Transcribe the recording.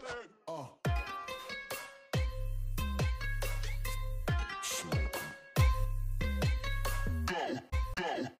coming.